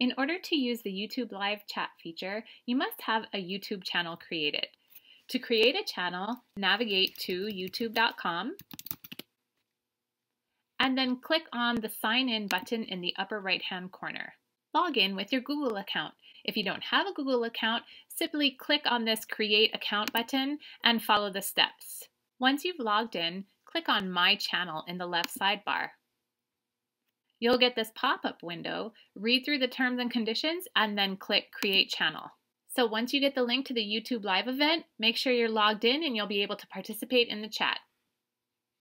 In order to use the YouTube Live chat feature, you must have a YouTube channel created. To create a channel, navigate to youtube.com and then click on the Sign In button in the upper right hand corner. Log in with your Google account. If you don't have a Google account, simply click on this Create Account button and follow the steps. Once you've logged in, click on My Channel in the left sidebar. You'll get this pop-up window, read through the terms and conditions, and then click Create Channel. So once you get the link to the YouTube Live event, make sure you're logged in and you'll be able to participate in the chat.